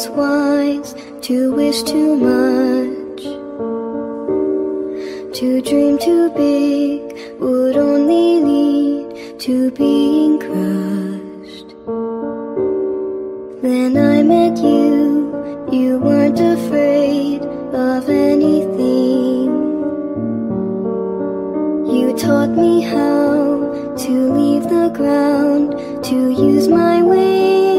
was wise to wish too much. To dream too big would only lead to being crushed. Then I met you, you weren't afraid of anything. You taught me how to leave the ground, to use my wings.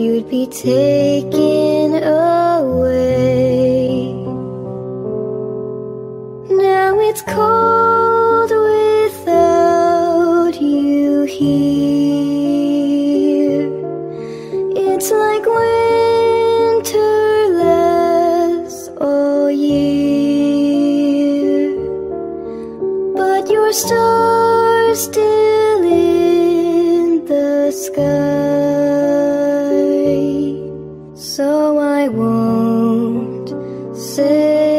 You'd be taken away. Now it's cold without you here. It's like winterless all year. But your star's still in the sky. So I won't say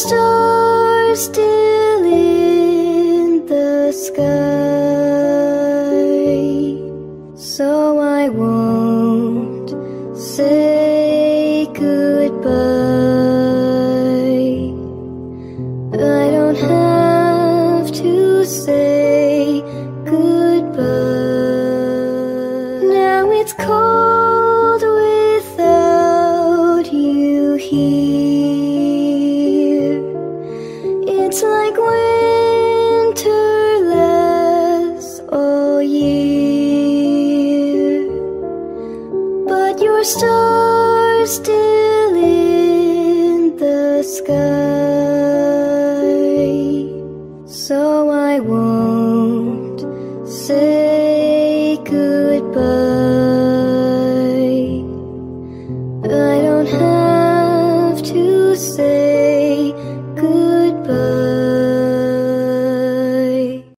star's still in the sky. So I won't say goodbye. I don't have to say stars still in the sky, so I won't say goodbye. I don't have to say goodbye.